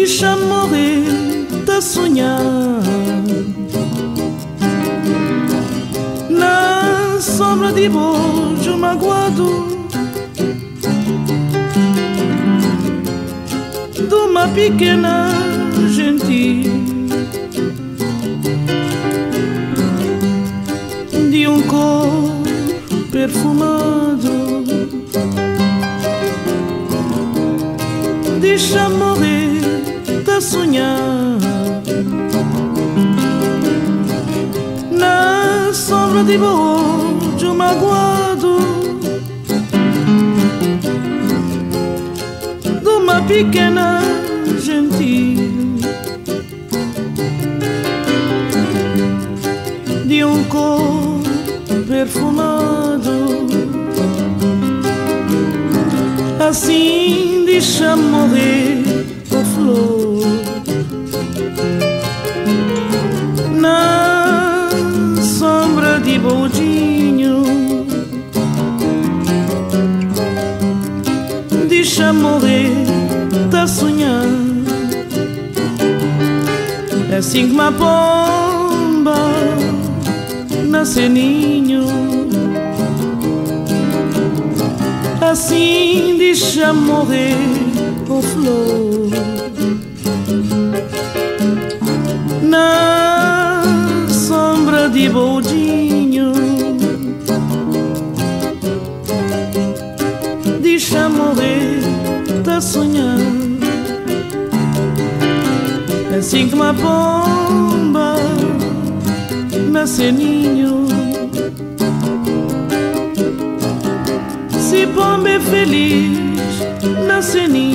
deixa morrer, tá sonhar. Na sombra de bojo magoado de uma pequena gentil de um corpo perfumado deixa morrer, sonhar. Na sombra de bojo magoado de uma pequena gentil de um corpo perfumado assim deixa morrer flor. Na sombra de bodinho deixa morrer tá sonhando é assim que uma pomba nasce ninho. Assim deixa morrer o flor na sombra de bodinho deixa morrer tá sonhando assim que uma pomba nasce ninho. Se pomba é feliz nasce ninho